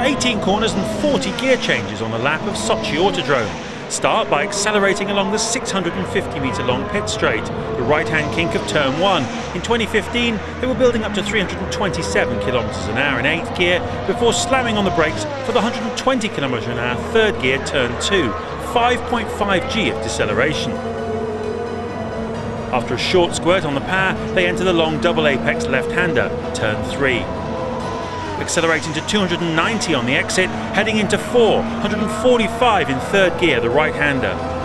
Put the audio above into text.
18 corners and 40 gear changes on the lap of Sochi Autodrome. Start by accelerating along the 650 metre long pit straight, the right hand kink of turn 1. In 2015, they were building up to 327 kilometres an hour in 8th gear before slamming on the brakes for the 120 kilometres an hour 3rd gear turn 2, 5.5 G of deceleration. After a short squirt on the power, they enter the long double apex left hander, turn 3 accelerating to 290 on the exit, heading into 4, 145 in third gear, the right-hander.